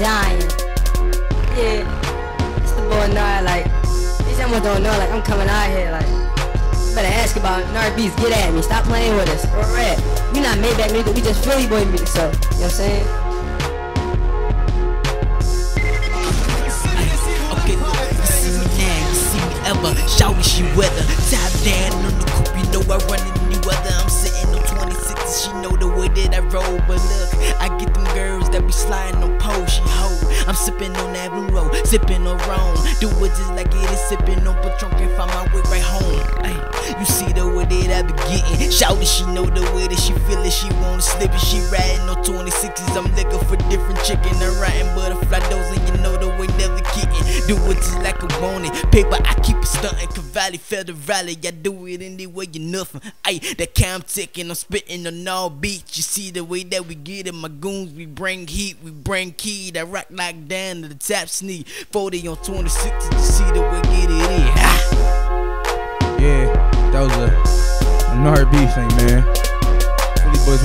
dying. Yeah, it's the boy Nar. Like these animals don't know. Like I'm coming out here. Like better ask about NardBeats. Get at me. Stop playing with us. We're rap. We not made that music. We just Philly boy music. So you know what I'm saying? ever. Shouty, she weather. Top down on the coupe, you know I run in the weather. I'm sitting on 26, she know the way that I roll. But look, I get them girls that be sliding. I'm sipping on Avenue Road, sipping on Rome. Do it just like it is, sipping on Patron, can find my way right home. Ay, you see the way that I be getting. Shouty, she know the way that she feel it, she wanna slip it. She riding on 26s, I'm looking for different chicken. I'm riding butterfly doors, and Do it just like I want it. Paper, I keep it stunting. Cavalli, Federale, I do it any way you nothing. Ayy, that cam ticking, I'm spitting on all beats. You see the way that we get it, my goons, we bring heat, we bring key. That rock knock down to the tap sneak. 40 on 26, you see the way we get it in. Ah. Yeah, that was a, a Nard B thing, man. Boys,